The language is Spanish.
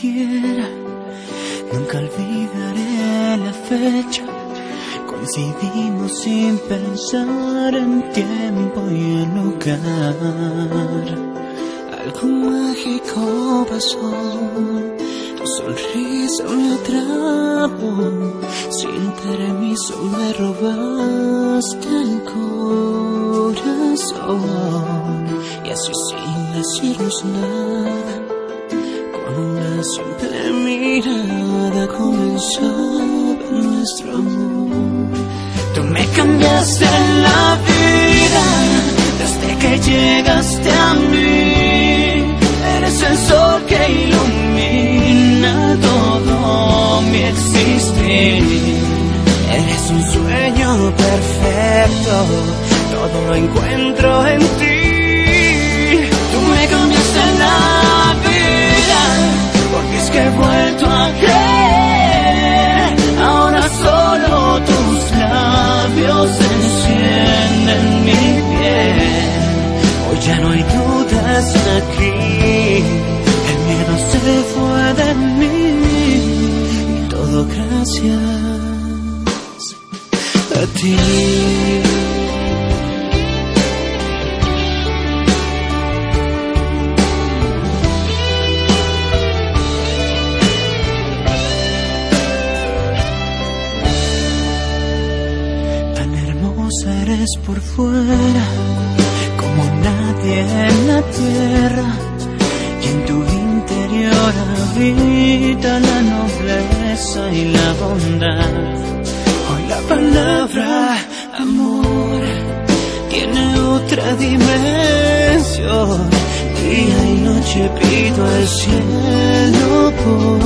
quiera. Nunca olvidaré la fecha. Coincidimos sin pensar en tiempo y en lugar. Algo mágico pasó. Tu sonrisa me atrapó. Sin permiso me robaste el corazón. Y así sin decirnos nada. Una simple mirada comenzaba nuestro amor. Tú me cambiaste la vida desde que llegaste a mí. Eres el sol que ilumina todo mi existir. Eres un sueño perfecto, todo lo encuentro en ti. Que he vuelto a creer. Ahora solo tus labios encienden mi piel. Hoy ya no hay dudas aquí, el miedo se fue de mí. Y todo gracias a ti. Eres por fuera, como nadie en la tierra. Y en tu interior habita la nobleza y la bondad. Hoy la palabra amor tiene otra dimensión. Día y noche pido al cielo por